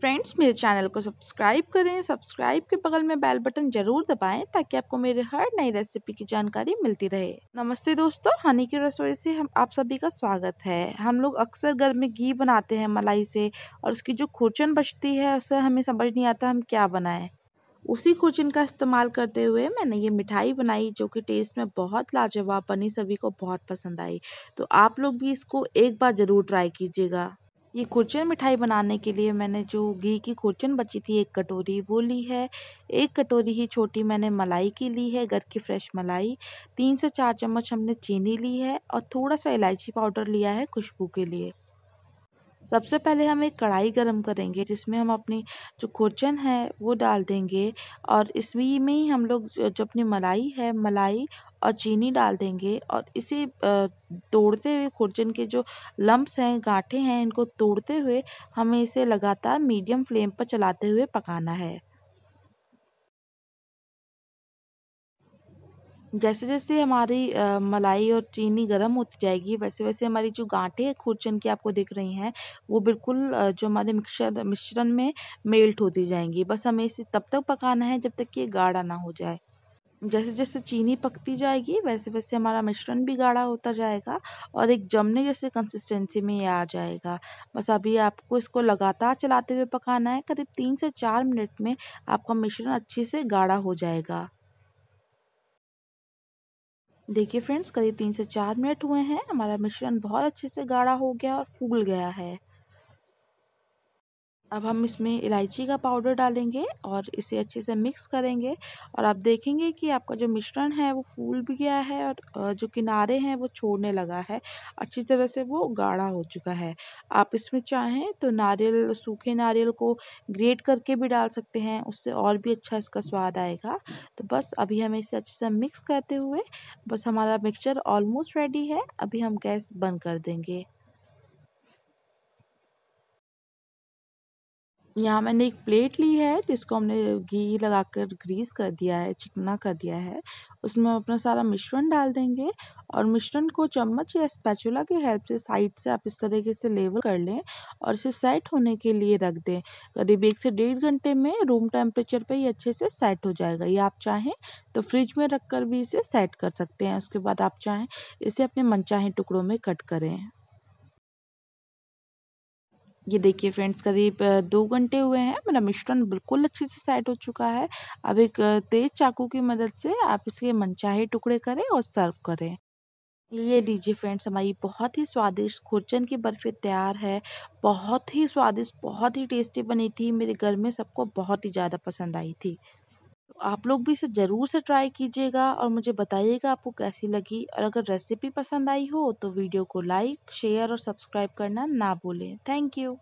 Friends मेरे channel को subscribe करें। सब्सक्राइब के बगल में बेल बटन ज़रूर दबाएँ ताकि आपको मेरे हर नई रेसिपी की जानकारी मिलती रहे। नमस्ते दोस्तों, हनी की रसोई से हम आप सभी का स्वागत है। हम लोग अक्सर घर में घी बनाते हैं मलाई से और उसकी जो खुरचन बचती है, उसे हमें समझ नहीं आता हम क्या बनाएँ। उसी खुरचन का इस्तेमाल करते हुए मैंने ये मिठाई बनाई जो कि टेस्ट में बहुत लाजवाब बनी, सभी को बहुत पसंद आई। तो आप लोग भी इसको एक बार ज़रूर ट्राई कीजिएगा। ये खुरचन मिठाई बनाने के लिए मैंने जो घी की खुरचन बची थी, एक कटोरी वो ली है। एक कटोरी ही छोटी मैंने मलाई की ली है, घर की फ्रेश मलाई। तीन से चार चम्मच हमने चीनी ली है और थोड़ा सा इलायची पाउडर लिया है खुशबू के लिए। सबसे पहले हम एक कढ़ाई गरम करेंगे, जिसमें हम अपनी जो खुरचन है, वो डाल देंगे और इसमें में ही हम लोग जो अपनी मलाई है, मलाई और चीनी डाल देंगे और इसे तोड़ते हुए खुरचन के जो लम्ब्स हैं, गांठें हैं, इनको तोड़ते हुए हमें इसे लगातार मीडियम फ्लेम पर चलाते हुए पकाना है। जैसे जैसे हमारी मलाई और चीनी गर्म होती जाएगी वैसे वैसे हमारी जो गांठें खुरचन की आपको दिख रही हैं, वो बिल्कुल जो हमारे मिक्सर, मिश्रण में मेल्ट होती जाएँगी। बस हमें इसे तब तक पकाना है जब तक कि ये गाढ़ा ना हो जाए। जैसे जैसे चीनी पकती जाएगी वैसे वैसे हमारा मिश्रण भी गाढ़ा होता जाएगा और एक जमने जैसे कंसिस्टेंसी में ये आ जाएगा। बस अभी आपको इसको लगातार चलाते हुए पकाना है, करीब तीन से चार मिनट में आपका मिश्रण अच्छे से गाढ़ा हो जाएगा। देखिए फ्रेंड्स करीब तीन से चार मिनट हुए हैं। हमारा मिश्रण बहुत अच्छे से गाढ़ा हो गया और फूल गया है। अब हम इसमें इलायची का पाउडर डालेंगे और इसे अच्छे से मिक्स करेंगे और आप देखेंगे कि आपका जो मिश्रण है वो फूल भी गया है और जो किनारे हैं वो छोड़ने लगा है। अच्छी तरह से वो गाढ़ा हो चुका है। आप इसमें चाहें तो नारियल, सूखे नारियल को ग्रेट करके भी डाल सकते हैं, उससे और भी अच्छा इसका स्वाद आएगा। तो बस अभी हमें इसे अच्छे से मिक्स करते हुए बस हमारा मिक्सचर ऑलमोस्ट रेडी है, अभी हम गैस बंद कर देंगे। यहाँ मैंने एक प्लेट ली है जिसको हमने घी लगाकर ग्रीस कर दिया है, चिकना कर दिया है। उसमें हम अपना सारा मिश्रण डाल देंगे और मिश्रण को चम्मच या स्पैचुला की हेल्प से साइड से आप इस तरीके से लेवल कर लें और इसे सेट होने के लिए रख दें। करीब एक से डेढ़ घंटे में रूम टेम्परेचर पे ये अच्छे से सेट हो जाएगा। ये आप चाहें तो फ्रिज में रख कर भी इसे सेट कर सकते हैं। उसके बाद आप चाहें इसे अपने मनचाहे टुकड़ों में कट करें। ये देखिए फ्रेंड्स, करीब दो घंटे हुए हैं, मेरा मिश्रण बिल्कुल अच्छे से सेट हो चुका है। अब एक तेज चाकू की मदद से आप इसके मनचाहे टुकड़े करें और सर्व करें। ये लीजिए फ्रेंड्स, हमारी बहुत ही स्वादिष्ट खुरचन की बर्फ़ी तैयार है। बहुत ही स्वादिष्ट, बहुत ही टेस्टी बनी थी। मेरे घर में सबको बहुत ही ज़्यादा पसंद आई थी। आप लोग भी इसे ज़रूर से ट्राई कीजिएगा और मुझे बताइएगा आपको कैसी लगी। और अगर रेसिपी पसंद आई हो तो वीडियो को लाइक, शेयर और सब्सक्राइब करना ना भूलें। Thank you.